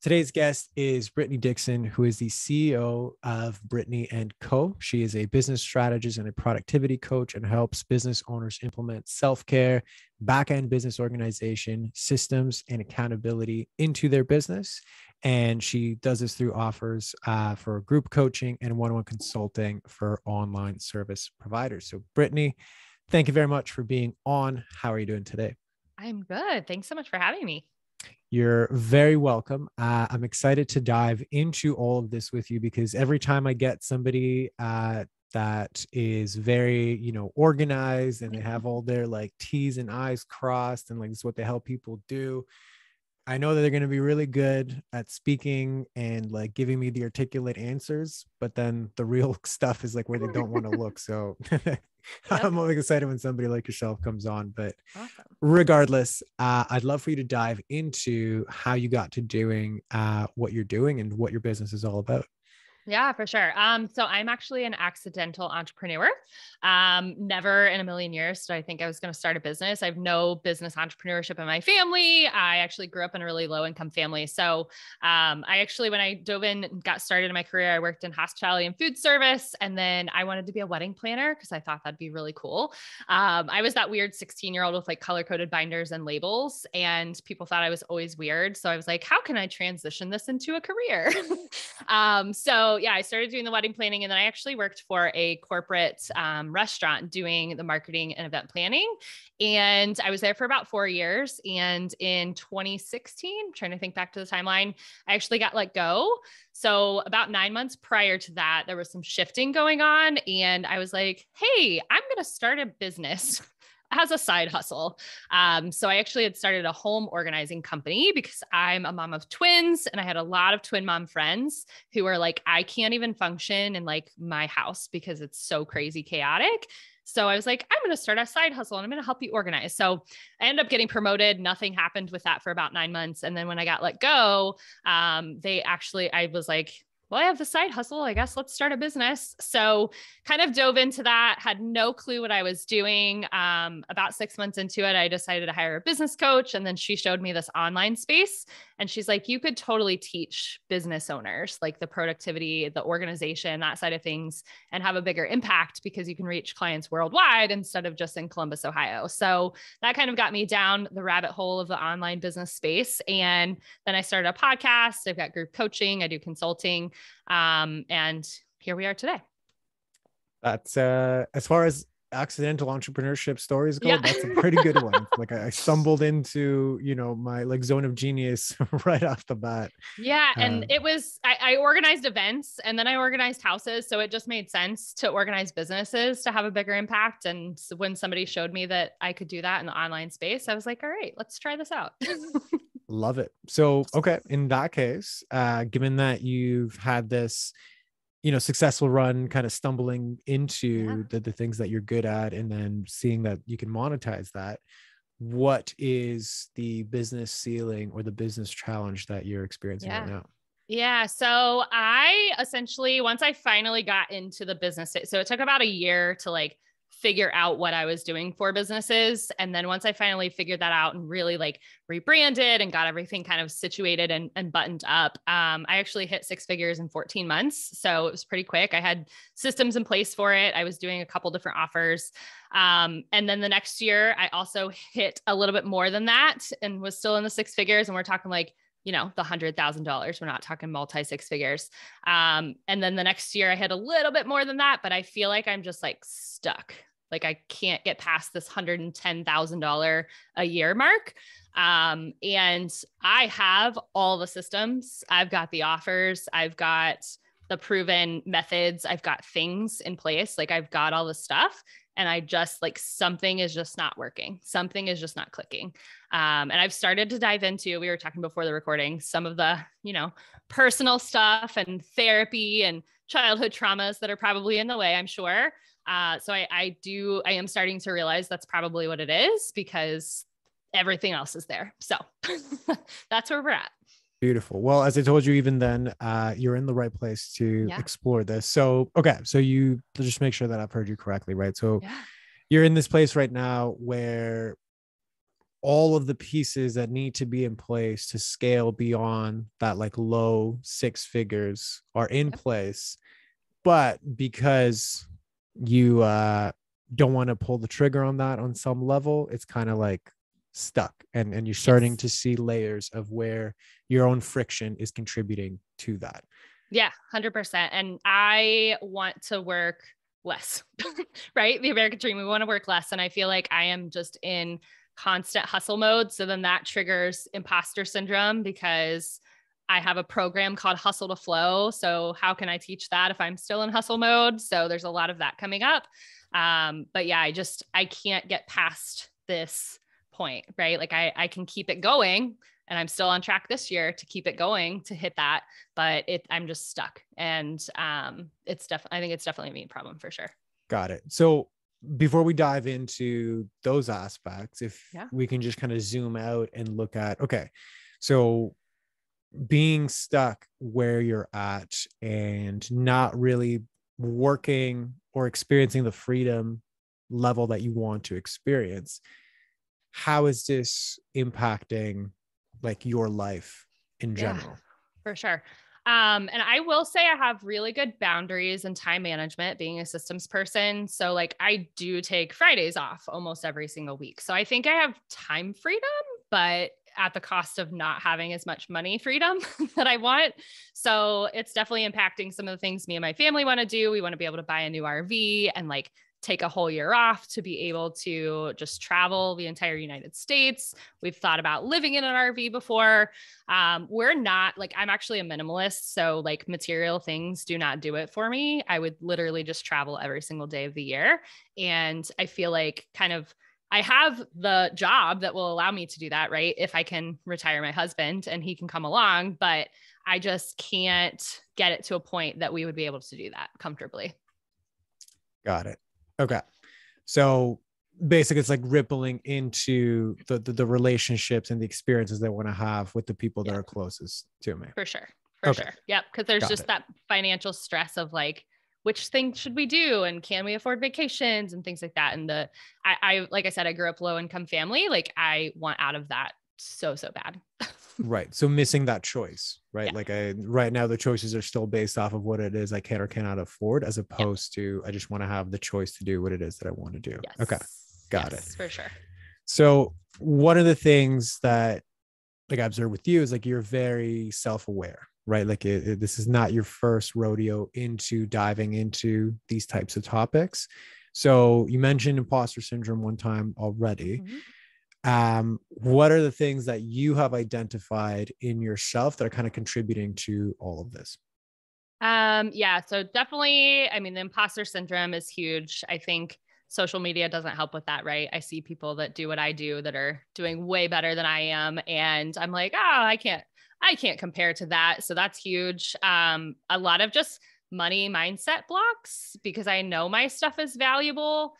Today's guest is Brittany Dixon, who is the CEO of Brittany and Co. She is a business strategist and a productivity coach and helps business owners implement self-care, back-end business organization, systems, and accountability into their business. And she does this through offers uh, for group coaching and one-on-one consulting for online service providers. So, Brittany, thank you very much for being on. How are you doing today? I'm good. Thanks so much for having me. You're very welcome. Uh, I'm excited to dive into all of this with you because every time I get somebody uh, that is very, you know, organized and they have all their like T's and I's crossed and like this is what they help people do. I know that they're going to be really good at speaking and like giving me the articulate answers, but then the real stuff is like where they don't want to look. So Yep. I'm always excited when somebody like yourself comes on. But awesome. regardless, uh, I'd love for you to dive into how you got to doing uh, what you're doing and what your business is all about. Yeah, for sure. Um, so I'm actually an accidental entrepreneur. Um, never in a million years did I think I was going to start a business. I have no business entrepreneurship in my family. I actually grew up in a really low income family. So um, I actually, when I dove in and got started in my career, I worked in hospitality and food service. And then I wanted to be a wedding planner because I thought that'd be really cool. Um, I was that weird 16 year old with like color coded binders and labels, and people thought I was always weird. So I was like, how can I transition this into a career? Um, so yeah, I started doing the wedding planning and then I actually worked for a corporate um, restaurant doing the marketing and event planning. And I was there for about four years. And in 2016, trying to think back to the timeline, I actually got let go. So about nine months prior to that, there was some shifting going on. And I was like, hey, I'm going to start a business. as a side hustle. Um, so I actually had started a home organizing company because I'm a mom of twins and I had a lot of twin mom friends who are like, I can't even function in like my house because it's so crazy chaotic. So I was like, I'm going to start a side hustle and I'm going to help you organize. So I ended up getting promoted. Nothing happened with that for about nine months. And then when I got let go, um, they actually, I was like, well, I have the side hustle. I guess let's start a business. So, kind of dove into that, had no clue what I was doing. Um, about six months into it, I decided to hire a business coach. And then she showed me this online space. And she's like, you could totally teach business owners like the productivity, the organization, that side of things, and have a bigger impact because you can reach clients worldwide instead of just in Columbus, Ohio. So, that kind of got me down the rabbit hole of the online business space. And then I started a podcast. I've got group coaching, I do consulting. Um, and here we are today. That's uh, as far as accidental entrepreneurship stories go. Yeah. That's a pretty good one. like I, stumbled into, you know, my like zone of genius right off the bat. Yeah. And uh, it was, I, I organized events and then I organized houses. So it just made sense to organize businesses to have a bigger impact. And when somebody showed me that I could do that in the online space, I was like, all right, let's try this out. Love it. So, okay, in that case, uh, given that you've had this, you know, successful run, kind of stumbling into yeah. the, the things that you're good at, and then seeing that you can monetize that, what is the business ceiling or the business challenge that you're experiencing yeah. right now? Yeah. So I essentially, once I finally got into the business, so it took about a year to like figure out what I was doing for businesses. And then once I finally figured that out and really like rebranded and got everything kind of situated and, and buttoned up, um, I actually hit six figures in 14 months. So it was pretty quick. I had systems in place for it. I was doing a couple different offers. Um, and then the next year, I also hit a little bit more than that and was still in the six figures. And we're talking like you know, the hundred thousand dollars. We're not talking multi six figures. Um, and then the next year I hit a little bit more than that, but I feel like I'm just like stuck. Like I can't get past this hundred and ten thousand dollar a year mark. Um, and I have all the systems. I've got the offers. I've got the proven methods. I've got things in place. Like I've got all the stuff and I just like something is just not working. Something is just not clicking. Um, and I've started to dive into, we were talking before the recording, some of the, you know, personal stuff and therapy and childhood traumas that are probably in the way, I'm sure. Uh, so I, I do, I am starting to realize that's probably what it is because everything else is there. So that's where we're at. Beautiful. Well, as I told you, even then, uh, you're in the right place to yeah. explore this. So, okay. So you just make sure that I've heard you correctly, right? So yeah. you're in this place right now where all of the pieces that need to be in place to scale beyond that like low six figures are in yep. place but because you uh don't want to pull the trigger on that on some level it's kind of like stuck and and you're starting yes. to see layers of where your own friction is contributing to that yeah 100% and i want to work less right the american dream we want to work less and i feel like i am just in constant hustle mode so then that triggers imposter syndrome because I have a program called Hustle to Flow. So, how can I teach that if I'm still in hustle mode? So, there's a lot of that coming up. Um, but yeah, I just I can't get past this point, right? Like I I can keep it going and I'm still on track this year to keep it going to hit that, but it I'm just stuck. And um it's definitely I think it's definitely a me problem for sure. Got it. So before we dive into those aspects, if yeah. we can just kind of zoom out and look at okay, so being stuck where you're at and not really working or experiencing the freedom level that you want to experience how is this impacting like your life in general yeah, for sure um, and I will say I have really good boundaries and time management being a systems person. So, like, I do take Fridays off almost every single week. So, I think I have time freedom, but at the cost of not having as much money freedom that I want. So it's definitely impacting some of the things me and my family want to do. We want to be able to buy a new RV and like take a whole year off to be able to just travel the entire United States. We've thought about living in an RV before. Um, we're not like, I'm actually a minimalist. So, like, material things do not do it for me. I would literally just travel every single day of the year. And I feel like kind of I have the job that will allow me to do that, right? If I can retire my husband and he can come along, but I just can't get it to a point that we would be able to do that comfortably. Got it. Okay. So basically it's like rippling into the, the, the relationships and the experiences they want to have with the people that are closest to me. For sure. For okay. sure. Yep. Cause there's Got just it. that financial stress of like, which thing should we do and can we afford vacations and things like that and the I, I like i said i grew up low income family like i want out of that so so bad right so missing that choice right yeah. like i right now the choices are still based off of what it is i can or cannot afford as opposed to i just want to have the choice to do what it is that i want to do yes. okay got yes, it for sure so one of the things that like i observe with you is like you're very self-aware right? Like it, it, this is not your first rodeo into diving into these types of topics. So you mentioned imposter syndrome one time already. Mm-hmm. Um, what are the things that you have identified in yourself that are kind of contributing to all of this? Um, yeah, so definitely, I mean, the imposter syndrome is huge. I think social media doesn't help with that, right? I see people that do what I do that are doing way better than I am. And I'm like, oh, I can't, I can't compare to that. So that's huge. Um, a lot of just money mindset blocks because I know my stuff is valuable,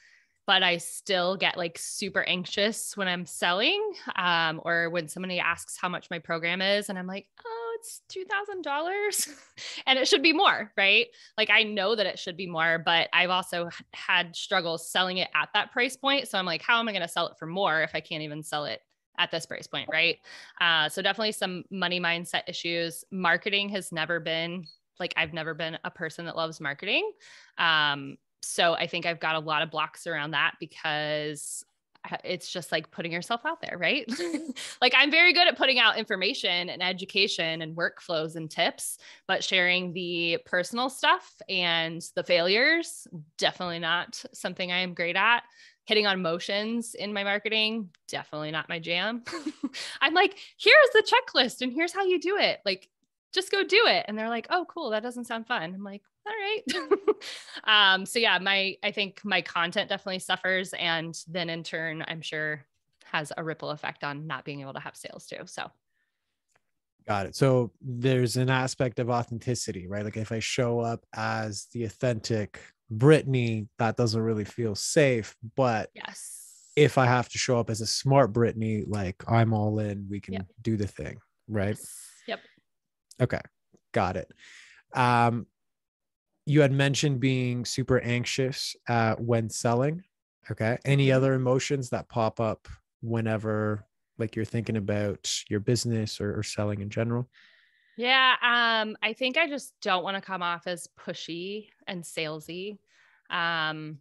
but I still get like super anxious when I'm selling um, or when somebody asks how much my program is. And I'm like, oh, it's $2,000 and it should be more, right? Like I know that it should be more, but I've also had struggles selling it at that price point. So I'm like, how am I going to sell it for more if I can't even sell it at this price point, right? Uh, so definitely some money mindset issues. Marketing has never been like I've never been a person that loves marketing. Um, so I think I've got a lot of blocks around that because uh, it's just like putting yourself out there, right? like I'm very good at putting out information and education and workflows and tips, but sharing the personal stuff and the failures, definitely not something I am great at hitting on emotions in my marketing, definitely not my jam. I'm like, here's the checklist and here's how you do it. Like, just go do it. And they're like, oh, cool. That doesn't sound fun. I'm like, all right. um, so yeah, my, I think my content definitely suffers. And then in turn, I'm sure has a ripple effect on not being able to have sales too. So Got it. So there's an aspect of authenticity, right? Like if I show up as the authentic Brittany, that doesn't really feel safe. But yes, if I have to show up as a smart Brittany, like I'm all in, we can yep. do the thing, right? Yes. Yep. Okay, got it. Um, you had mentioned being super anxious uh, when selling. Okay. Any mm-hmm. other emotions that pop up whenever like you're thinking about your business or, or selling in general? Yeah, um, I think I just don't want to come off as pushy and salesy. Um,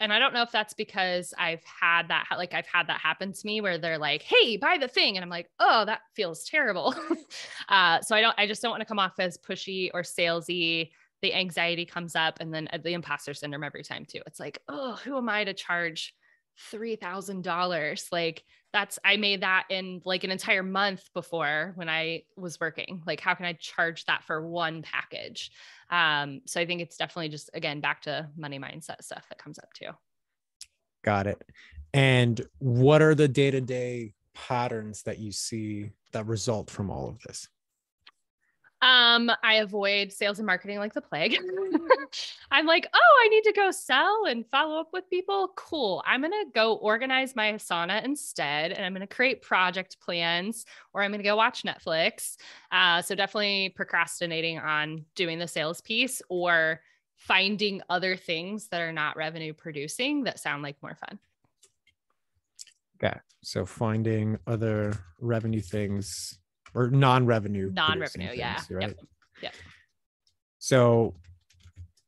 and I don't know if that's because I've had that, like I've had that happen to me where they're like, "Hey, buy the thing," and I'm like, "Oh, that feels terrible." uh, so I don't, I just don't want to come off as pushy or salesy. The anxiety comes up, and then uh, the imposter syndrome every time too. It's like, "Oh, who am I to charge three thousand dollars?" Like that's I made that in like an entire month before when I was working. Like, how can I charge that for one package? Um, so I think it's definitely just again back to money mindset stuff that comes up too. Got it. And what are the day-to-day patterns that you see that result from all of this? Um, I avoid sales and marketing like the plague. I'm like, oh, I need to go sell and follow up with people. Cool. I'm going to go organize my Asana instead, and I'm going to create project plans, or I'm going to go watch Netflix. Uh, so definitely procrastinating on doing the sales piece or finding other things that are not revenue producing that sound like more fun. Okay. So finding other revenue things or non-revenue non-revenue yeah. right yep. yep. So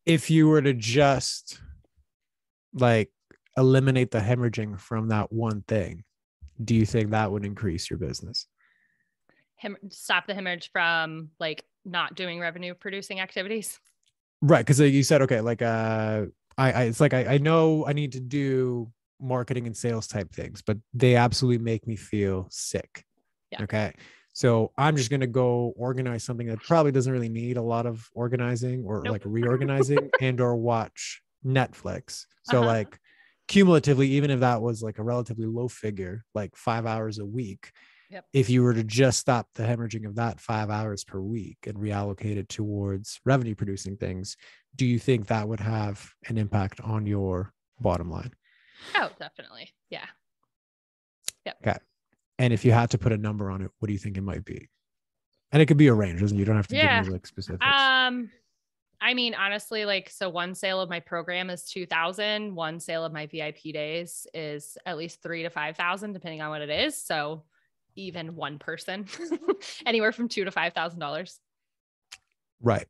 if you were to just like eliminate the hemorrhaging from that one thing do you think that would increase your business? Hem- stop the hemorrhage from like not doing revenue producing activities? Right because you said okay like uh I, I it's like I, I know i need to do marketing and sales type things but they absolutely make me feel sick yeah. okay so I'm just going to go organize something that probably doesn't really need a lot of organizing or nope. like reorganizing and or watch Netflix. So uh-huh. like cumulatively, even if that was like a relatively low figure, like five hours a week, yep. if you were to just stop the hemorrhaging of that five hours per week and reallocate it towards revenue producing things, do you think that would have an impact on your bottom line? Oh, definitely. Yeah. Yep. Okay. And if you had to put a number on it, what do you think it might be? And it could be a range, doesn't you don't have to yeah. give me like specifics. Um I mean, honestly, like, so one sale of my program is 2000. One sale of my VIP days is at least three to 5,000, depending on what it is. So even one person, anywhere from two to $5,000. Right.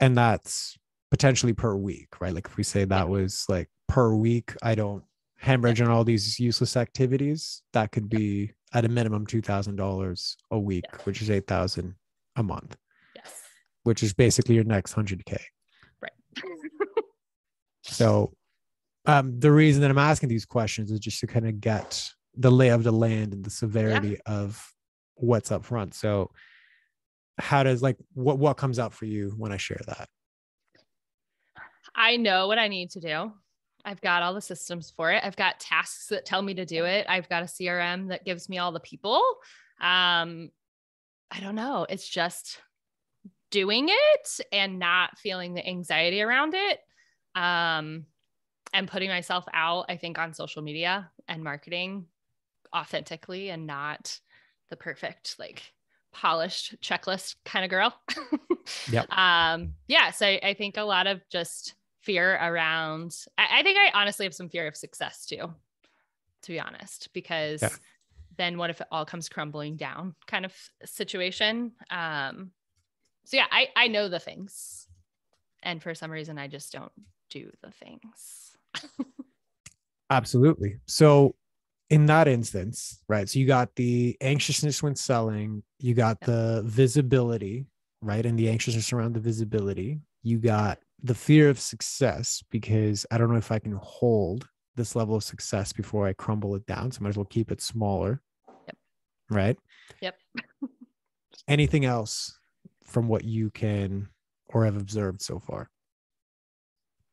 And that's potentially per week, right? Like if we say that yeah. was like per week, I don't hemorrhage on all these useless activities. That could be at a minimum $2,000 a week, which is 8,000 a month. Yes. Which is basically your next 100K. Right. so, um, the reason that I'm asking these questions is just to kind of get the lay of the land and the severity yeah. of what's up front. So, how does like what what comes out for you when I share that? I know what I need to do. I've got all the systems for it. I've got tasks that tell me to do it. I've got a CRM that gives me all the people. Um, I don't know. It's just doing it and not feeling the anxiety around it. Um, and putting myself out, I think, on social media and marketing authentically and not the perfect, like polished checklist kind of girl. yep. Um, yeah. So I, I think a lot of just fear around I, I, think I honestly have some fear of success too, to be honest, because yeah. then what if it all comes crumbling down kind of situation. Um so yeah, I, I know the things. And for some reason I just don't do the things. Absolutely. So in that instance, right? So you got the anxiousness when selling, you got the visibility, right? And the anxiousness around the visibility. You got the fear of success because I don't know if I can hold this level of success before I crumble it down. So I might as well keep it smaller. Yep. Right. Yep. Anything else from what you can or have observed so far?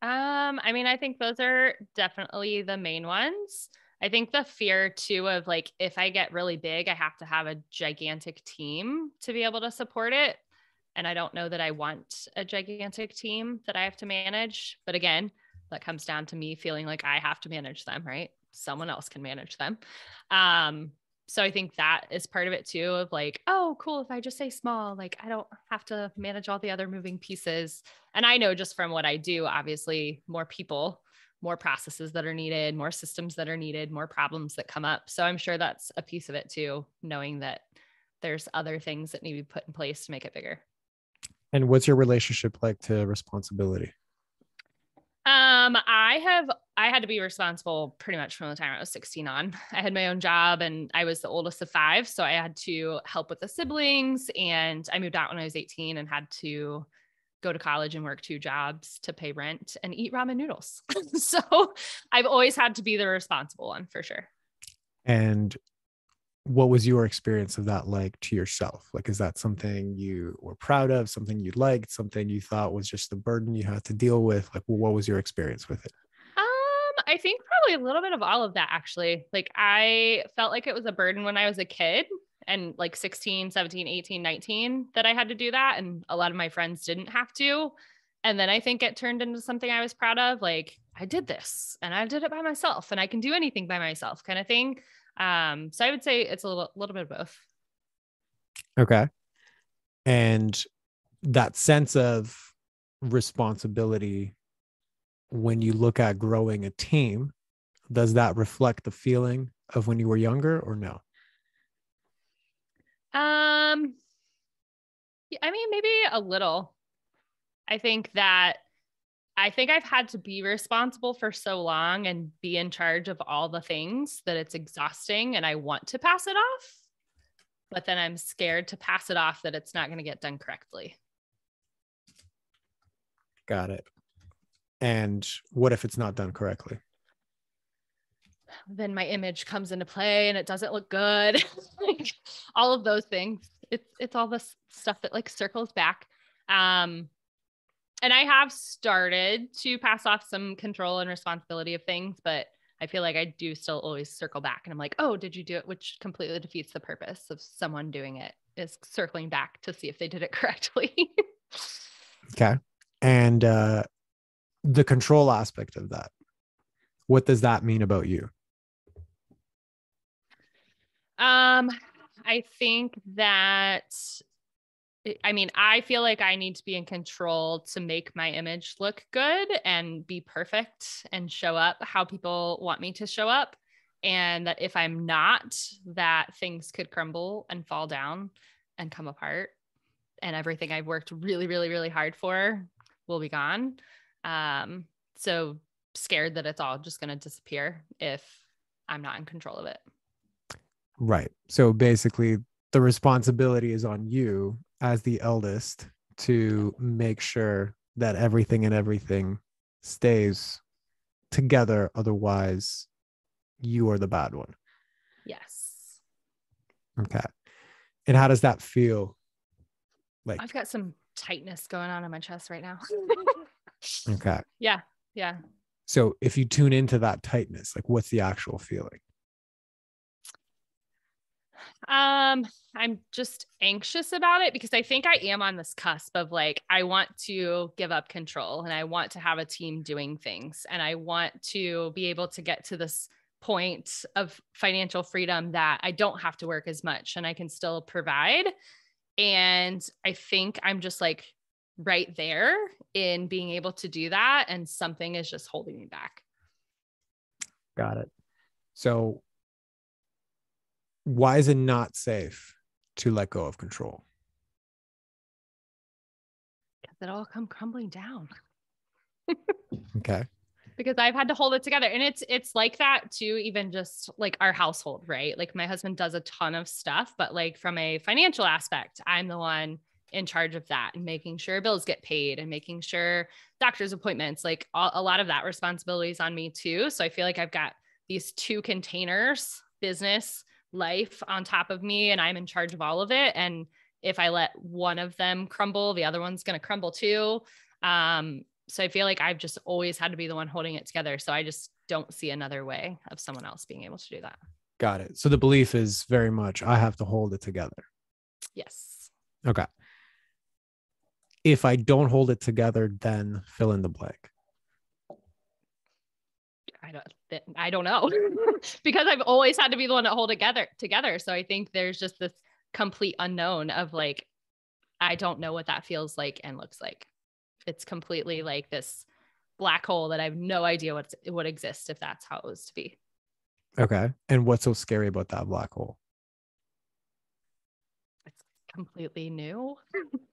Um, I mean, I think those are definitely the main ones. I think the fear too of like if I get really big, I have to have a gigantic team to be able to support it. And I don't know that I want a gigantic team that I have to manage. But again, that comes down to me feeling like I have to manage them, right? Someone else can manage them. Um, so I think that is part of it too of like, oh, cool. If I just say small, like I don't have to manage all the other moving pieces. And I know just from what I do, obviously, more people more processes that are needed, more systems that are needed, more problems that come up. So I'm sure that's a piece of it too, knowing that there's other things that need to be put in place to make it bigger. And what's your relationship like to responsibility? Um, I have I had to be responsible pretty much from the time I was 16 on. I had my own job and I was the oldest of five. So I had to help with the siblings. And I moved out when I was 18 and had to go to college and work two jobs to pay rent and eat ramen noodles. so I've always had to be the responsible one for sure. And what was your experience of that like to yourself? Like, is that something you were proud of, something you liked, something you thought was just the burden you had to deal with? Like, what was your experience with it? Um, I think probably a little bit of all of that actually. Like, I felt like it was a burden when I was a kid and like 16, 17, 18, 19 that I had to do that. And a lot of my friends didn't have to. And then I think it turned into something I was proud of. Like, I did this and I did it by myself and I can do anything by myself kind of thing. Um, so I would say it's a little, little bit of both. Okay. And that sense of responsibility when you look at growing a team, does that reflect the feeling of when you were younger or no? Um, I mean, maybe a little. I think that I think I've had to be responsible for so long and be in charge of all the things that it's exhausting and I want to pass it off. But then I'm scared to pass it off that it's not going to get done correctly. Got it. And what if it's not done correctly? Then my image comes into play and it doesn't look good. like all of those things. It's it's all this stuff that like circles back. Um and I have started to pass off some control and responsibility of things, but I feel like I do still always circle back and I'm like, oh, did you do it? Which completely defeats the purpose of someone doing it is circling back to see if they did it correctly. okay. And uh, the control aspect of that, what does that mean about you? Um, I think that I mean, I feel like I need to be in control to make my image look good and be perfect and show up how people want me to show up. And that if I'm not, that things could crumble and fall down and come apart. And everything I've worked really, really, really hard for will be gone. Um, so scared that it's all just going to disappear if I'm not in control of it. Right. So basically, the responsibility is on you as the eldest to make sure that everything and everything stays together otherwise you are the bad one. Yes. Okay. And how does that feel? Like i've got some tightness going on in my chest right now. Okay. Yeah yeah. So if you tune into that tightness like what's the actual feeling um, I'm just anxious about it because I think I am on this cusp of like, I want to give up control and I want to have a team doing things and I want to be able to get to this point of financial freedom that I don't have to work as much and I can still provide. And I think I'm just like right there in being able to do that. And something is just holding me back. Got it. So why is it not safe to let go of control? Because it all come crumbling down. okay. Because I've had to hold it together. And it's it's like that too, even just like our household, right? Like my husband does a ton of stuff, but like from a financial aspect, I'm the one in charge of that and making sure bills get paid and making sure doctor's appointments, like all, a lot of that responsibility is on me too. So I feel like I've got these two containers, business life on top of me and I'm in charge of all of it. And if I let one of them crumble, the other one's going to crumble too. Um, so I feel like I've just always had to be the one holding it together. So I just don't see another way of someone else being able to do that. Got it. So the belief is very much I have to hold it together. Yes. Okay. If I don't hold it together, then fill in the blank. I don't I don't know because I've always had to be the one to hold together together. So I think there's just this complete unknown of like I don't know what that feels like and looks like. It's completely like this black hole that I have no idea what what exists if that's how it was to be. Okay. And what's so scary about that black hole? It's completely new.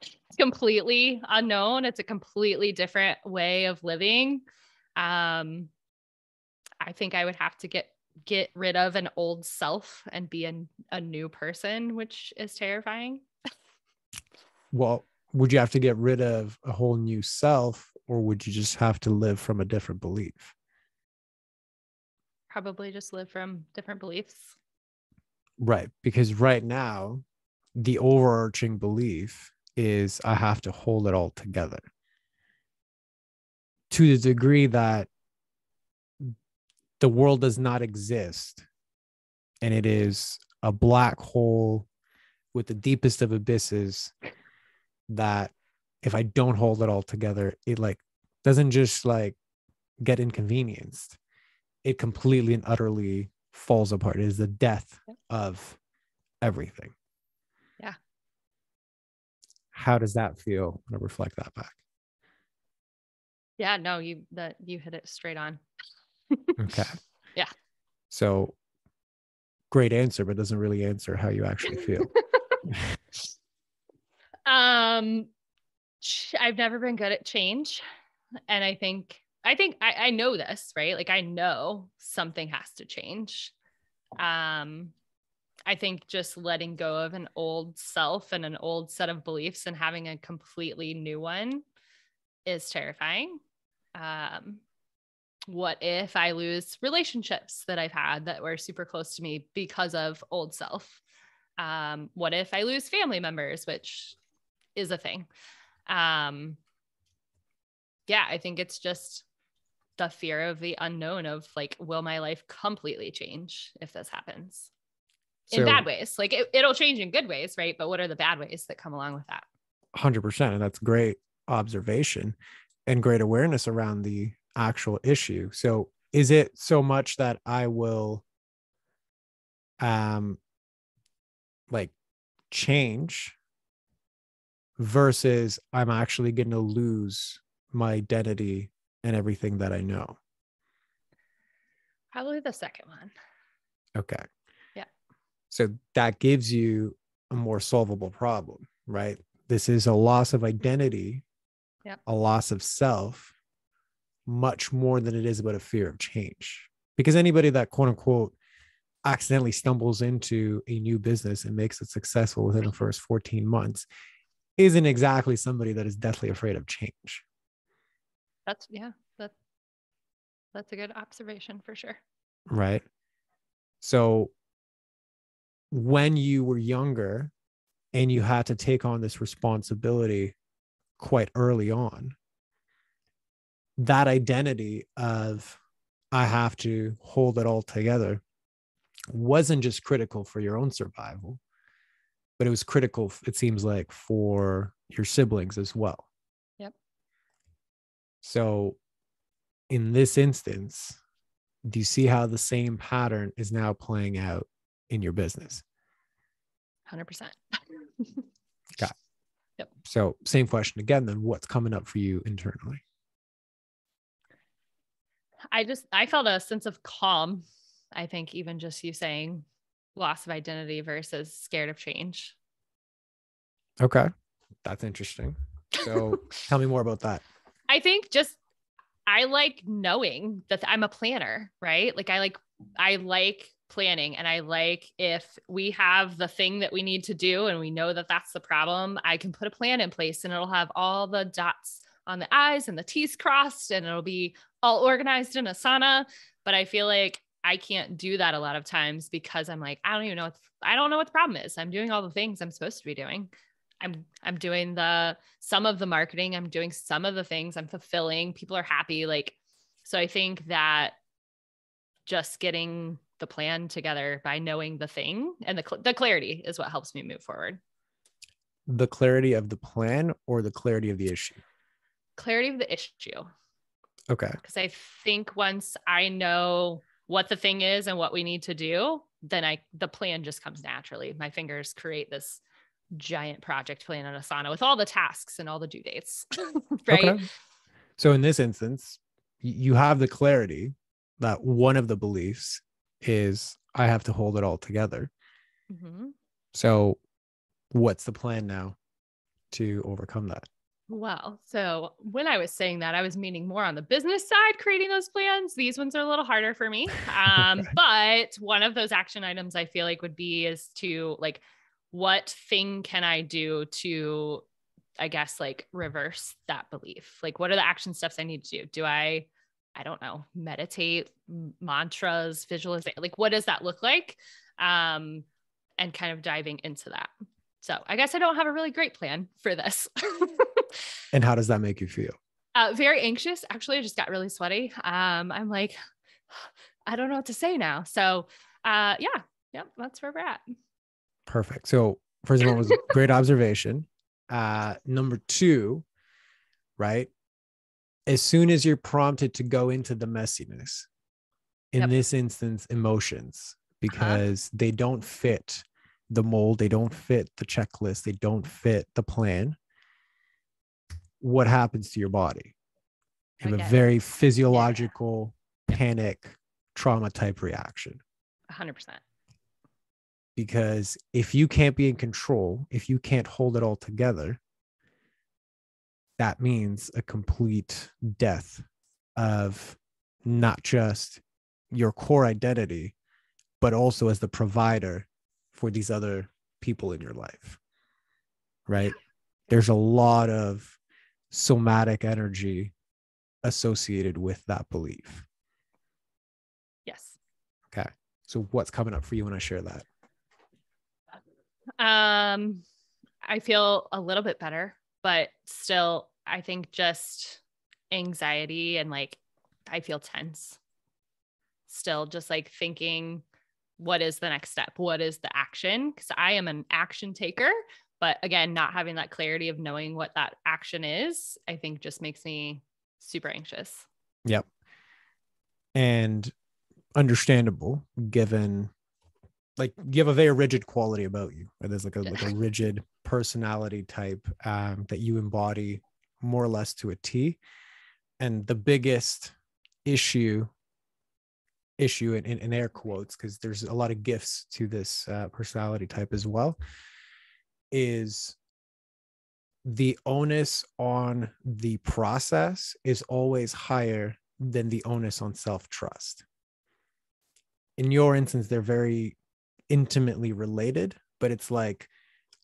it's completely unknown. It's a completely different way of living. Um, I think I would have to get get rid of an old self and be a, a new person, which is terrifying. well, would you have to get rid of a whole new self or would you just have to live from a different belief? Probably just live from different beliefs. Right. Because right now, the overarching belief is I have to hold it all together to the degree that the world does not exist and it is a black hole with the deepest of abysses that if I don't hold it all together, it like doesn't just like get inconvenienced. It completely and utterly falls apart. It is the death of everything. Yeah. How does that feel when I reflect that back? Yeah, no, you that you hit it straight on. Okay. Yeah. So great answer, but doesn't really answer how you actually feel. um I've never been good at change. And I think I think I, I know this, right? Like I know something has to change. Um I think just letting go of an old self and an old set of beliefs and having a completely new one is terrifying. Um, what if I lose relationships that I've had that were super close to me because of old self? Um, what if I lose family members, which is a thing? Um, yeah, I think it's just the fear of the unknown of like, will my life completely change if this happens? in bad ways. Like it, it'll change in good ways, right? But what are the bad ways that come along with that? 100%. And that's great observation and great awareness around the actual issue. So is it so much that I will um like change versus I'm actually going to lose my identity and everything that I know? Probably the second one. Okay. Yeah. So that gives you a more solvable problem, right? This is a loss of identity, yeah. a loss of self, much more than it is about a fear of change. Because anybody that quote unquote accidentally stumbles into a new business and makes it successful within the first 14 months isn't exactly somebody that is deathly afraid of change. That's yeah, that that's a good observation for sure. Right. So when you were younger and you had to take on this responsibility quite early on, that identity of I have to hold it all together wasn't just critical for your own survival, but it was critical, it seems like, for your siblings as well. Yep. So, in this instance, do you see how the same pattern is now playing out in your business? 100%. Got Yep. So, same question again, then what's coming up for you internally? I just I felt a sense of calm. I think even just you saying loss of identity versus scared of change. Okay. That's interesting. So tell me more about that. I think just I like knowing that I'm a planner, right? Like I like I like planning and I like if we have the thing that we need to do and we know that that's the problem, I can put a plan in place and it'll have all the dots on the I's and the T's crossed and it'll be all organized in Asana. But I feel like I can't do that a lot of times because I'm like, I don't even know what I don't know what the problem is. I'm doing all the things I'm supposed to be doing. I'm I'm doing the some of the marketing, I'm doing some of the things, I'm fulfilling, people are happy. Like, so I think that just getting the plan together by knowing the thing and the, cl- the clarity is what helps me move forward. The clarity of the plan or the clarity of the issue? Clarity of the issue. Okay. Because I think once I know what the thing is and what we need to do, then I the plan just comes naturally. My fingers create this giant project plan in Asana with all the tasks and all the due dates. right. Okay. So in this instance, you have the clarity that one of the beliefs is I have to hold it all together. Mm-hmm. So, what's the plan now to overcome that? Well, so when I was saying that, I was meaning more on the business side, creating those plans. These ones are a little harder for me. Um, but one of those action items I feel like would be is to like, what thing can I do to, I guess, like reverse that belief? Like, what are the action steps I need to do? Do I, I don't know, meditate, mantras, visualization? Like, what does that look like? Um, and kind of diving into that. So I guess I don't have a really great plan for this. and how does that make you feel? Uh, very anxious. Actually, I just got really sweaty. Um, I'm like, I don't know what to say now. So, uh, yeah, yeah, that's where we're at. Perfect. So, first of all, it was a great observation. Uh, number two, right? As soon as you're prompted to go into the messiness, in yep. this instance, emotions, uh-huh. because uh-huh. they don't fit the mold, they don't fit the checklist, they don't fit the plan, what happens to your body? You have a very physiological yeah. panic trauma type reaction. 100%. Because if you can't be in control, if you can't hold it all together, that means a complete death of not just your core identity, but also as the provider for these other people in your life. Right? There's a lot of somatic energy associated with that belief. Yes. Okay. So what's coming up for you when I share that? Um I feel a little bit better, but still I think just anxiety and like I feel tense. Still just like thinking what is the next step? What is the action? Because I am an action taker, but again, not having that clarity of knowing what that action is, I think just makes me super anxious. Yep. And understandable given like you have a very rigid quality about you. Right? There's like a like a rigid personality type um, that you embody more or less to a T. And the biggest issue issue in, in, in air quotes because there's a lot of gifts to this uh, personality type as well is the onus on the process is always higher than the onus on self-trust. In your instance they're very intimately related but it's like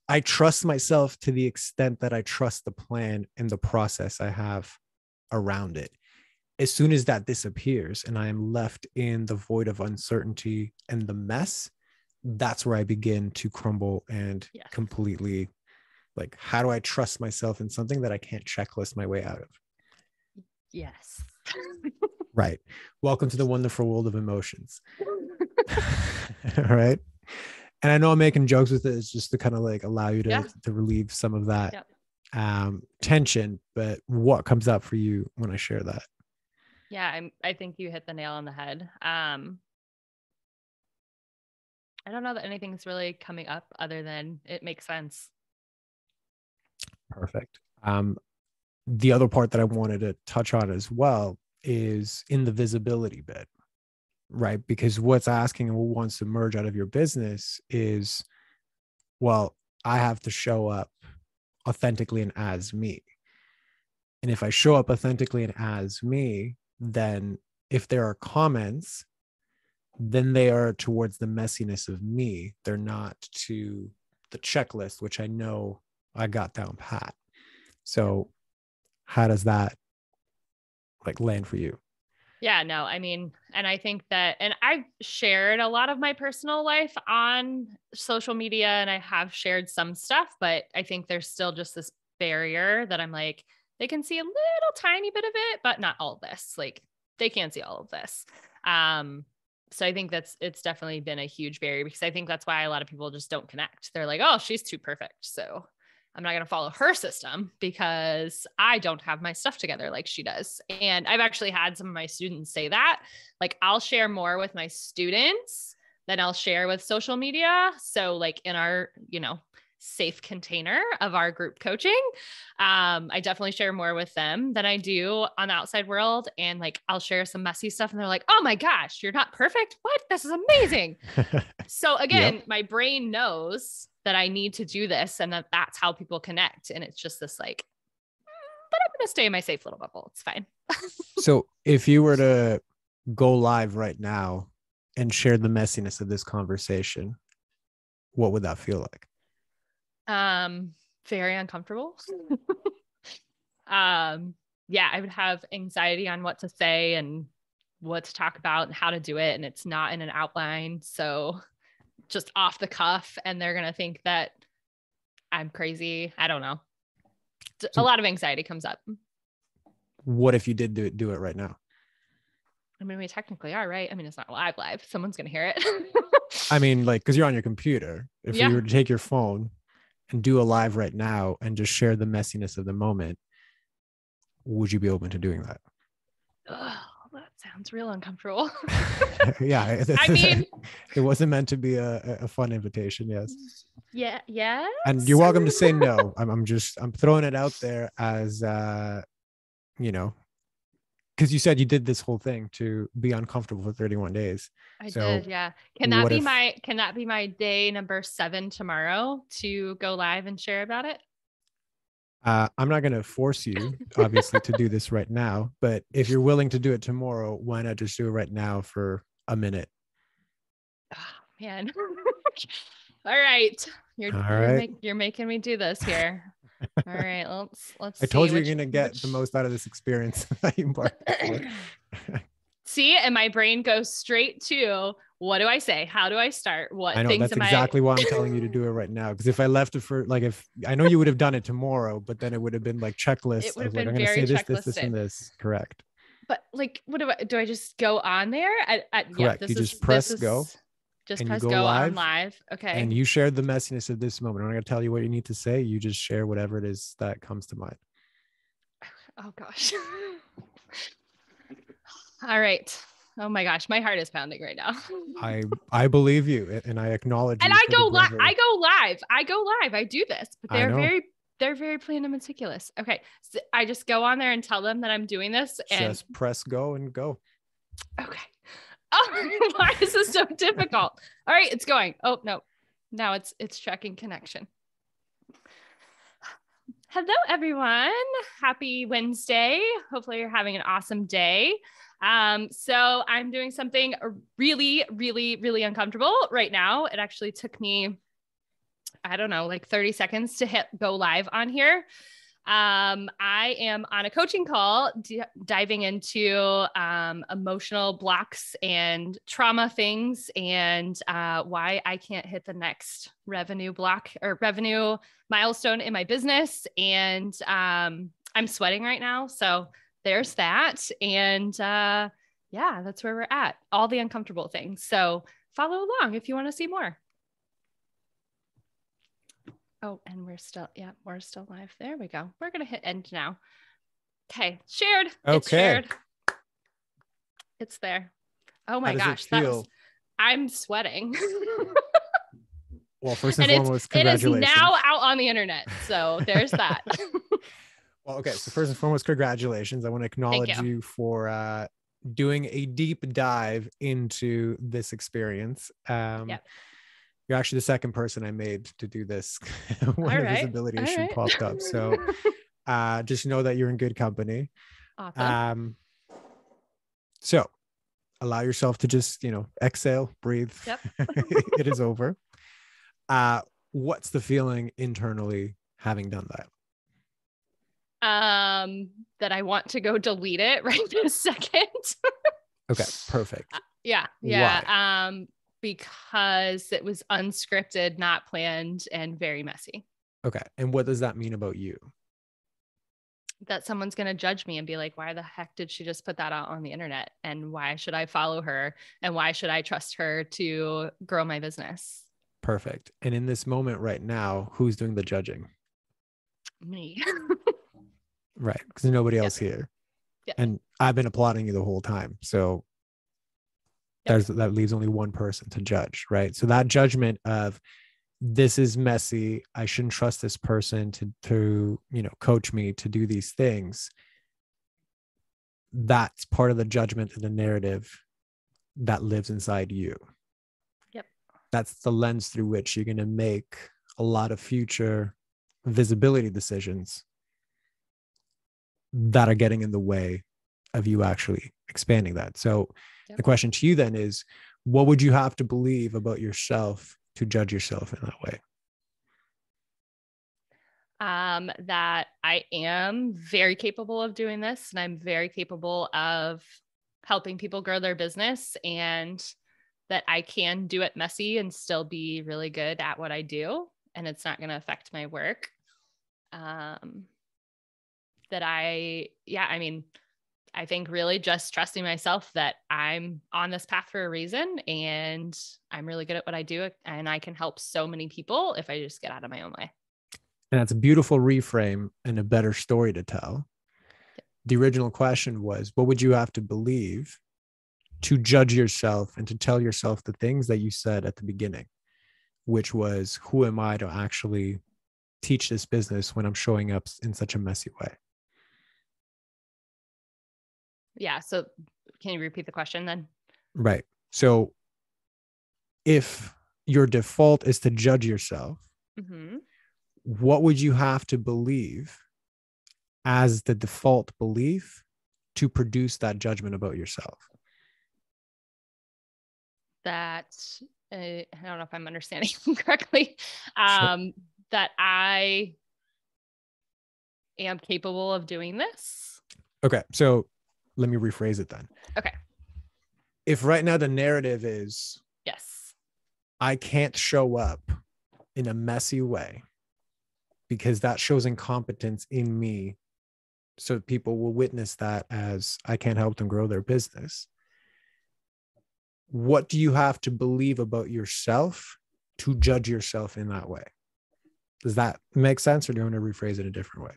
i trust myself to the extent that i trust the plan and the process i have around it. As soon as that disappears and I am left in the void of uncertainty and the mess, that's where I begin to crumble and yes. completely like, how do I trust myself in something that I can't checklist my way out of? Yes. right. Welcome to the wonderful world of emotions. All right. And I know I'm making jokes with it. It's just to kind of like allow you to, yeah. to relieve some of that yep. um, tension. But what comes up for you when I share that? Yeah, I'm, I think you hit the nail on the head. Um, I don't know that anything's really coming up other than it makes sense. Perfect. Um, the other part that I wanted to touch on as well is in the visibility bit, right? Because what's asking and what wants to merge out of your business is, well, I have to show up authentically and as me. And if I show up authentically and as me, then if there are comments, then they are towards the messiness of me. They're not to the checklist, which I know I got down pat. So, how does that like land for you? Yeah, no, I mean, and I think that, and I've shared a lot of my personal life on social media and I have shared some stuff, but I think there's still just this barrier that I'm like, they can see a little tiny bit of it, but not all of this. Like they can't see all of this. Um, so I think that's it's definitely been a huge barrier because I think that's why a lot of people just don't connect. They're like, oh, she's too perfect. So I'm not going to follow her system because I don't have my stuff together like she does. And I've actually had some of my students say that. Like, I'll share more with my students than I'll share with social media. So, like, in our, you know, safe container of our group coaching. Um, I definitely share more with them than I do on the outside world. And like, I'll share some messy stuff and they're like, oh my gosh, you're not perfect. What? This is amazing. so again, yep. my brain knows that I need to do this and that that's how people connect. And it's just this like, mm, but I'm going to stay in my safe little bubble. It's fine. so if you were to go live right now and share the messiness of this conversation, what would that feel like? Um, very uncomfortable. um, yeah, I would have anxiety on what to say and what to talk about and how to do it. And it's not in an outline. So just off the cuff. And they're going to think that I'm crazy. I don't know. A lot of anxiety comes up. What if you did do it, do it right now? I mean, we technically are, right? I mean, it's not live, live. Someone's going to hear it. I mean, like, because you're on your computer. If yeah. you were to take your phone and do a live right now and just share the messiness of the moment, would you be open to doing that? Oh, that sounds real uncomfortable. yeah. I mean, it wasn't meant to be a, a fun invitation. Yes. Yeah. Yeah. And you're welcome to say no. I'm, I'm just, I'm throwing it out there as, uh, you know, because you said you did this whole thing to be uncomfortable for 31 days. I so did, yeah. Can that be if, my can that be my day number seven tomorrow to go live and share about it? Uh, I'm not going to force you, obviously, to do this right now. But if you're willing to do it tomorrow, why not just do it right now for a minute? Oh, man. All right. You're, All right. You're, make, you're making me do this here. All right, let's let's. I told you you're gonna get which... the most out of this experience See, and my brain goes straight to what do I say? How do I start? What I know that's exactly I... why I'm telling you to do it right now. Because if I left it for like if I know you would have done it tomorrow, but then it would have been like checklist of like I'm gonna say this, this, this, and this. Correct. But like, what do I do? I just go on there? At, at Correct. Yeah, you is, just press go. Just press go, go live, on live. Okay. And you shared the messiness of this moment. I'm not going to tell you what you need to say. You just share whatever it is that comes to mind. Oh gosh. All right. Oh my gosh, my heart is pounding right now. I I believe you and I acknowledge. And I go live. I go live. I go live. I do this, but they're very they're very planned and meticulous. Okay, so I just go on there and tell them that I'm doing this. And just press go and go. Okay. Oh, why is this so difficult? All right, it's going. Oh no, now it's it's checking connection. Hello, everyone. Happy Wednesday. Hopefully, you're having an awesome day. Um, so I'm doing something really, really, really uncomfortable right now. It actually took me, I don't know, like 30 seconds to hit go live on here. Um, I am on a coaching call d- diving into um, emotional blocks and trauma things and uh, why I can't hit the next revenue block or revenue milestone in my business. And um, I'm sweating right now. So there's that. And uh, yeah, that's where we're at. All the uncomfortable things. So follow along if you want to see more. Oh, and we're still, yeah, we're still live. There we go. We're going to hit end now. Okay. Shared. Okay. It's shared. It's there. Oh my gosh. That was, I'm sweating. well, first and, and foremost, congratulations. It is now out on the internet. So there's that. well, okay. So first and foremost, congratulations. I want to acknowledge you. you. for uh, doing a deep dive into this experience. Um, yep you're actually the second person I made to do this when All the right. visibility issue right. popped up. So uh, just know that you're in good company. Awesome. Um, so allow yourself to just, you know, exhale, breathe. Yep. it is over. Uh, what's the feeling internally having done that? Um, that I want to go delete it right this second. okay, perfect. Uh, yeah, yeah. Why? Um, because it was unscripted, not planned, and very messy. Okay. And what does that mean about you? That someone's going to judge me and be like, why the heck did she just put that out on the internet? And why should I follow her? And why should I trust her to grow my business? Perfect. And in this moment right now, who's doing the judging? Me. right. Because nobody else here. Yeah. And I've been applauding you the whole time. So there's that leaves only one person to judge right? So that judgment of this is messy i shouldn't trust this person to to you know coach me to do these things. That's part of the judgment and the narrative that lives inside you. Yep. that's the lens through which you're going to make a lot of future visibility decisions that are getting in the way of you actually expanding that so Yep. the question to you then is what would you have to believe about yourself to judge yourself in that way um, that I am very capable of doing this and I'm very capable of helping people grow their business and that I can do it messy and still be really good at what I do and it's not going to affect my work. Um, that I, yeah, I mean, I think really just trusting myself that I'm on this path for a reason and I'm really good at what I do uh, and I can help so many people if I just get out of my own way. And that's a beautiful reframe and a better story to tell. The original question was what would you have to believe to judge yourself and to tell yourself the things that you said at the beginning, which was who am I to actually teach this business when I'm showing up in such a messy way? Yeah. So can you repeat the question then? Right. So if your default is to judge yourself, Mm-hmm. what would you have to believe as the default belief to produce that judgment about yourself? That uh, I don't know if I'm understanding correctly. Um, That I am capable of doing this. Okay. So let me rephrase it then. Okay. If right now the narrative is Yes. I can't show up in a messy way because that shows incompetence in me. So people will witness that as I can't help them grow their business. What do you have to believe about yourself to judge yourself in that way? Does that make sense or do you want to rephrase it a different way?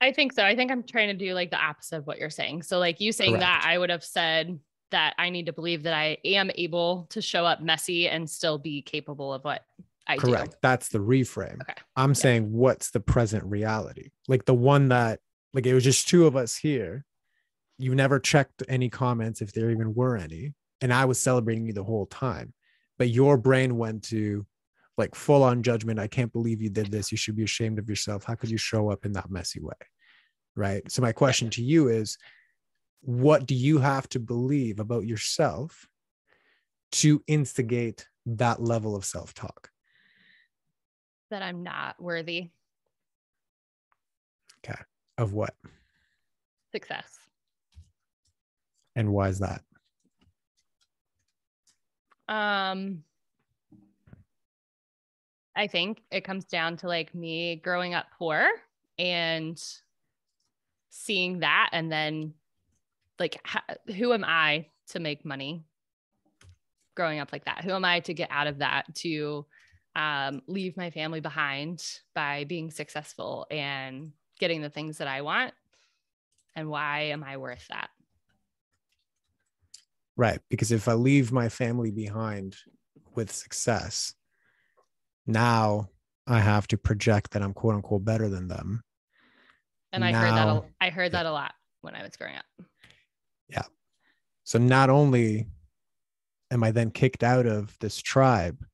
I think so. I think I'm trying to do like the opposite of what you're saying. So, like you saying that, I would have said that I need to believe that I am able to show up messy and still be capable of what I Correct. do. That's the reframe. Okay. I'm saying what's the present reality? Like the one that like it was just two of us here. You never checked any comments if there even were any. And I was celebrating you the whole time. But your brain went to like full on judgment. I can't believe you did this. You should be ashamed of yourself. How could you show up in that messy way? Right. So my question to you is what do you have to believe about yourself to instigate that level of self-talk? That I'm not worthy Okay. Of what? success. And why is that? Um, I think it comes down to like me growing up poor and seeing that, and then like, who am I to make money growing up like that? Who am I to get out of that to um, leave my family behind by being successful and getting the things that I want? And why am I worth that? Right. Because if I leave my family behind with success, now I have to project that I'm quote unquote better than them. And I heard that a, I heard that a lot when I was growing up. Yeah. So not only am I then kicked out of this tribe,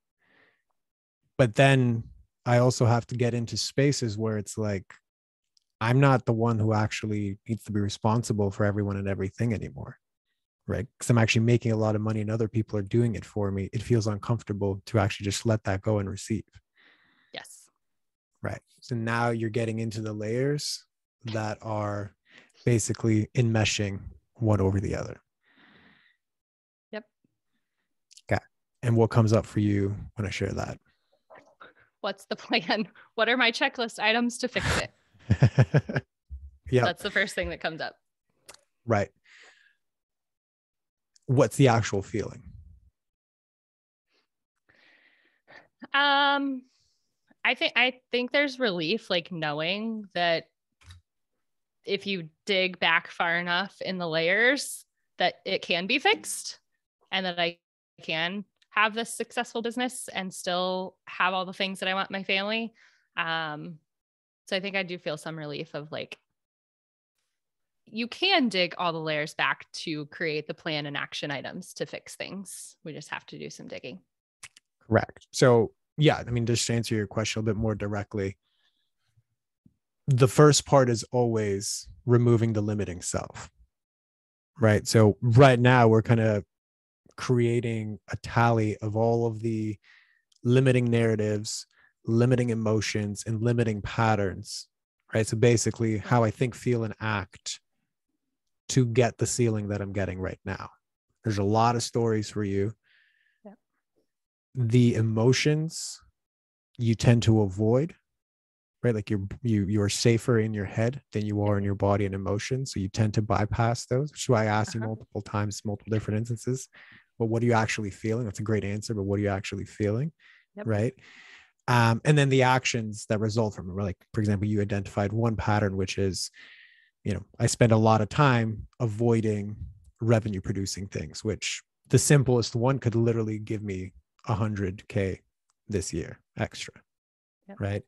but then I also have to get into spaces where it's like, I'm not the one who actually needs to be responsible for everyone and everything anymore. Right. Because I'm actually making a lot of money and other people are doing it for me. It feels uncomfortable to actually just let that go and receive. Yes. Right. So now you're getting into the layers that are basically enmeshing one over the other. Yep. Okay. And what comes up for you when I share that? What's the plan? What are my checklist items to fix it? yeah. That's the first thing that comes up. Right. What's the actual feeling? Um I think I think there's relief like knowing that if you dig back far enough in the layers that it can be fixed and that I can have this successful business and still have all the things that I want my family. Um, so I think I do feel some relief of like, you can dig all the layers back to create the plan and action items to fix things. We just have to do some digging. Correct. So, yeah, I mean, just to answer your question a bit more directly, the first part is always removing the limiting self. Right. So, right now, we're kind of creating a tally of all of the limiting narratives, limiting emotions, and limiting patterns. Right. So, basically, how I think, feel, and act to get the ceiling that I'm getting right now. There's a lot of stories for you. The emotions you tend to avoid right like you're you you're safer in your head than you are in your body and emotions so you tend to bypass those which is why i asked uh-huh. you multiple times multiple different instances well what are you actually feeling that's a great answer but what are you actually feeling yep. right um, and then the actions that result from it like for example you identified one pattern which is you know i spend a lot of time avoiding revenue producing things which the simplest one could literally give me 100k this year extra yep. right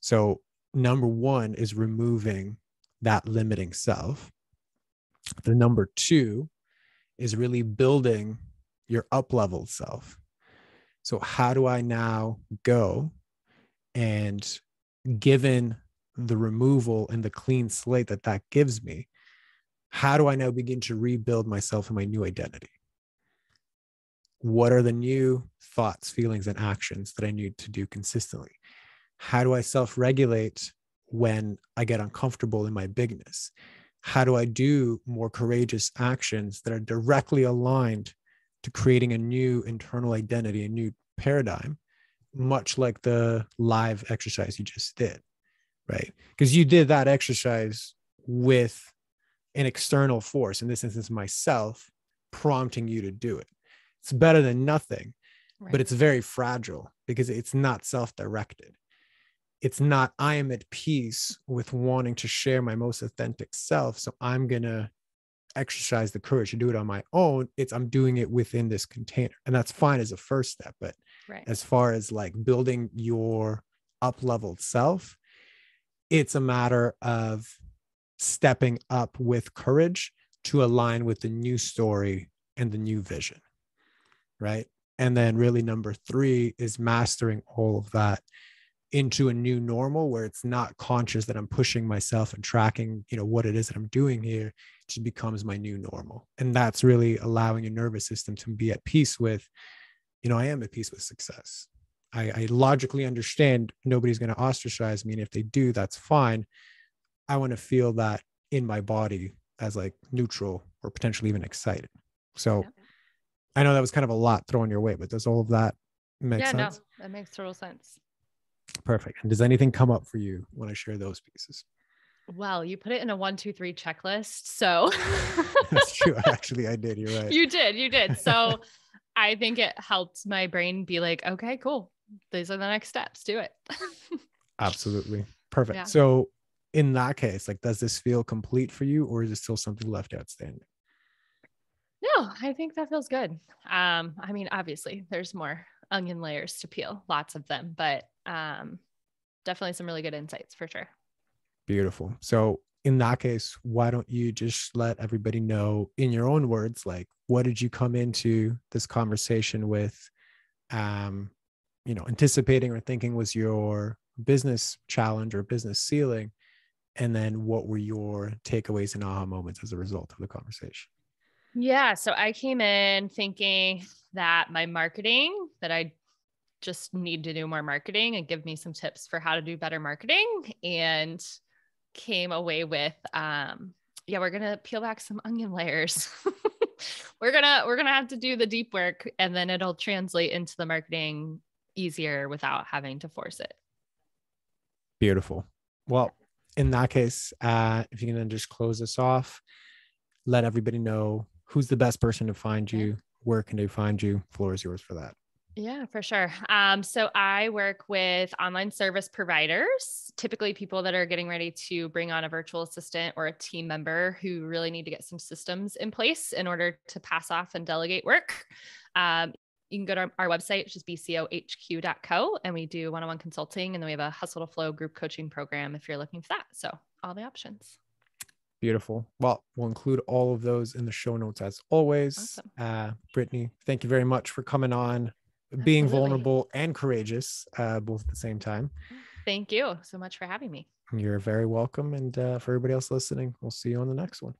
so, number one is removing that limiting self. The number two is really building your up leveled self. So, how do I now go and given the removal and the clean slate that that gives me, how do I now begin to rebuild myself and my new identity? What are the new thoughts, feelings, and actions that I need to do consistently? how do I self regulate when I get uncomfortable in my bigness? How do I do more courageous actions that are directly aligned to creating a new internal identity, a new paradigm, much like the live exercise you just did, right? Because you did that exercise with an external force, in this instance, myself, prompting you to do it. It's better than nothing, right. but it's very fragile because it's not self directed it's not i am at peace with wanting to share my most authentic self so i'm going to exercise the courage to do it on my own it's i'm doing it within this container and that's fine as a first step but right. as far as like building your up leveled self it's a matter of stepping up with courage to align with the new story and the new vision right and then really number 3 is mastering all of that into a new normal where it's not conscious that I'm pushing myself and tracking, you know, what it is that I'm doing here, it just becomes my new normal. And that's really allowing your nervous system to be at peace with, you know, I am at peace with success. I, I logically understand nobody's going to ostracize me. And if they do, that's fine. I want to feel that in my body as like neutral or potentially even excited. So. I know that was kind of a lot thrown your way, but does all of that make yeah, sense? Yeah, no, that makes total sense. Perfect. And does anything come up for you when I share those pieces? Well, you put it in a one, two, three checklist. So that's true. Actually, I did. You're right. You did. You did. So I think it helped my brain be like, okay, cool. These are the next steps. Do it. Absolutely. Perfect. Yeah. So in that case, like, does this feel complete for you or is it still something left outstanding? No, I think that feels good. Um, I mean, obviously there's more onion layers to peel, lots of them, but um, definitely some really good insights for sure. Beautiful. So, in that case, why don't you just let everybody know in your own words, like what did you come into this conversation with, um, you know, anticipating or thinking was your business challenge or business ceiling, and then what were your takeaways and aha moments as a result of the conversation? Yeah. So I came in thinking that my marketing, that I just need to do more marketing and give me some tips for how to do better marketing. And came away with, um, yeah, we're to peel back some onion layers. we're to, we're to have to do the deep work and then it'll translate into the marketing easier without having to force it. Beautiful. Well, in that case, uh, if you can just close this off, let everybody know who's the best person to find you? Where can they find you? Floor is yours for that. Yeah, for sure. Um, so I work with online service providers, typically people that are getting ready to bring on a virtual assistant or a team member who really need to get some systems in place in order to pass off and delegate work. Um, you can go to our, our website, which is bcohq.co, and we do one on one consulting. And then we have a hustle to flow group coaching program if you're looking for that. So, all the options. Beautiful. Well, we'll include all of those in the show notes as always. Awesome. Uh, Brittany, thank you very much for coming on, being Absolutely. vulnerable and courageous, uh, both at the same time. Thank you so much for having me. You're very welcome. And uh, for everybody else listening, we'll see you on the next one.